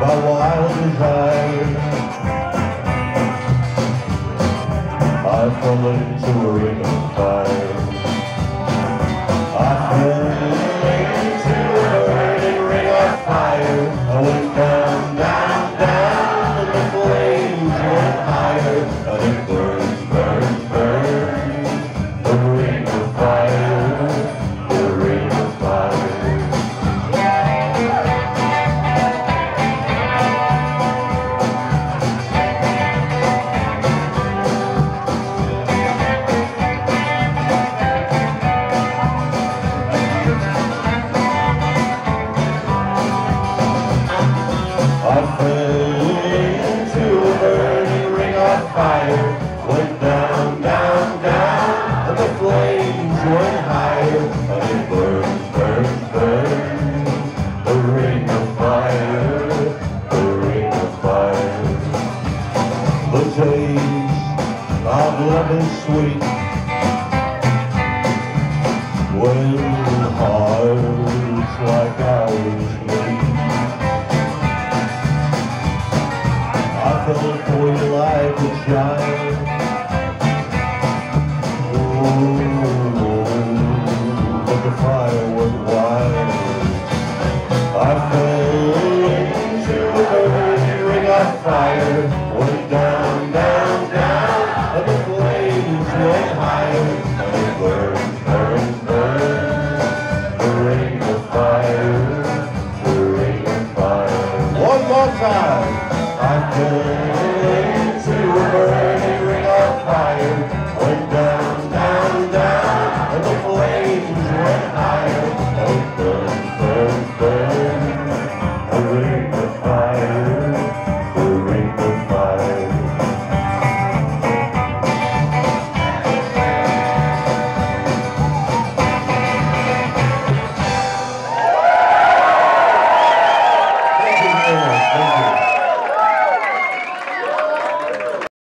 by wild desire. I fell into a ring of fire. I fell into a burning ring of fire, went down, down, down, and the flames went higher, and it burned, burned, burned, the ring of fire, the ring of fire. The taste of love is sweet, when hard. battle for your life to shine. But the wild. I fell into the burning ring of fire. The when I burn, burn, burn.